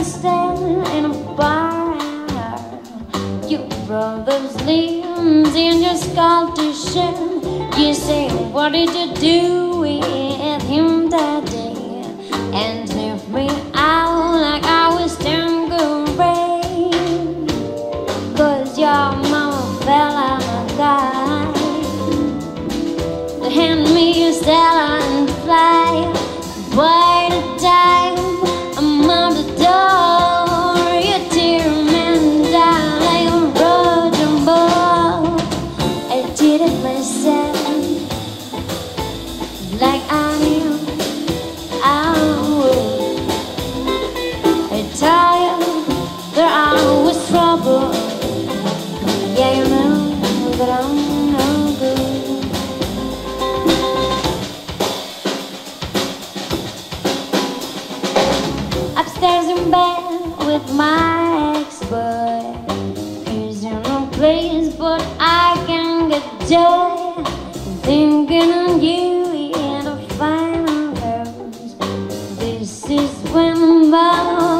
and stand in a fire. Your brother's limbs in your condition. You say, what did you do with him that day? And leave me out like I was tangerine. Cause your mama fell out of sky. Hand me a salad. This is when love